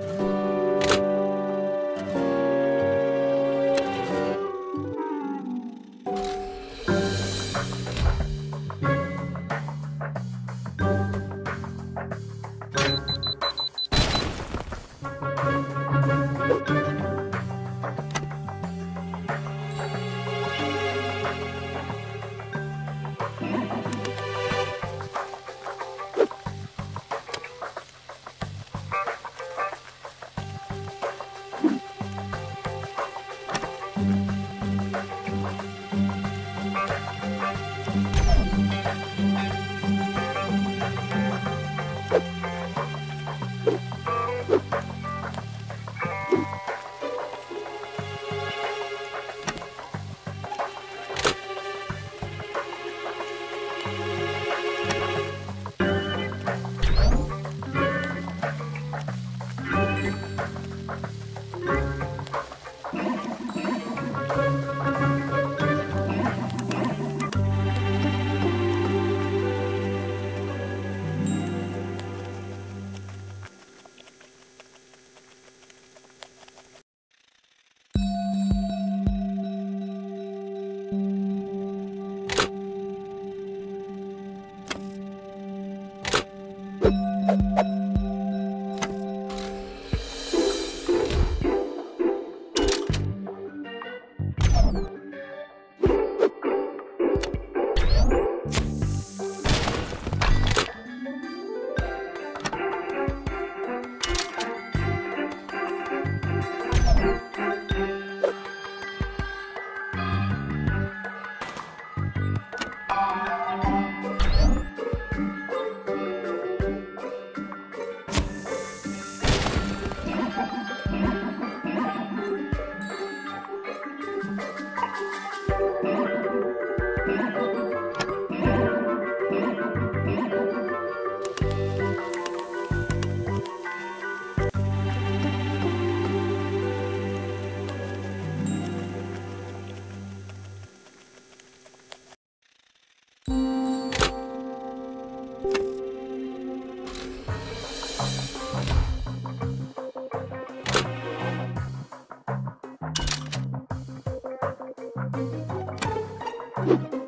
Bye. You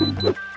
Ha ha ha.